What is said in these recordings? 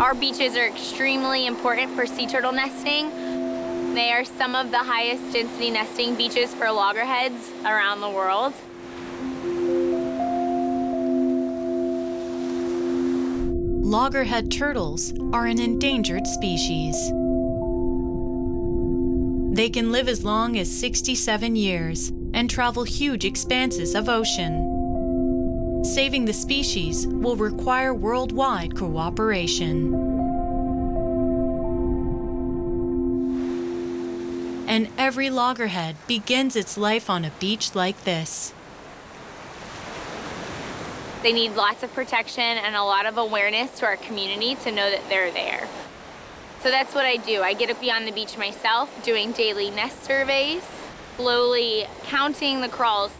Our beaches are extremely important for sea turtle nesting. They are some of the highest density nesting beaches for loggerheads around the world. Loggerhead turtles are an endangered species. They can live as long as 67 years and travel huge expanses of ocean. Saving the species will require worldwide cooperation. And every loggerhead begins its life on a beach like this. They need lots of protection and a lot of awareness to our community to know that they're there. So that's what I do. I get to be on the beach myself, doing daily nest surveys, slowly counting the crawls.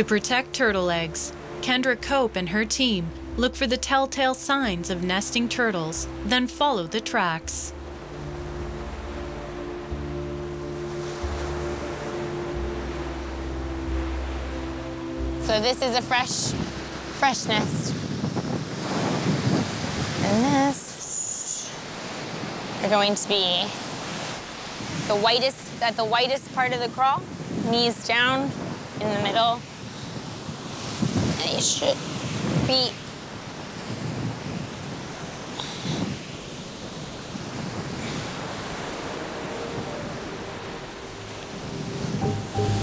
To protect turtle eggs, Kendra Cope and her team look for the telltale signs of nesting turtles, then follow the tracks. So this is a fresh, fresh nest. And this are going to be the whitest, at the whitest part of the crawl, knees down in the middle. And should be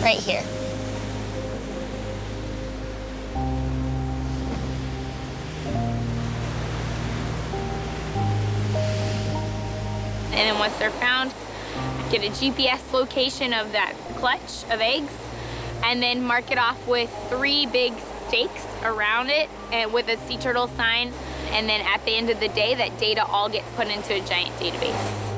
right here. And then once they're found, get a GPS location of that clutch of eggs, and then mark it off with three big stakes around it and with a sea turtle sign. And then at the end of the day, that data all gets put into a giant database.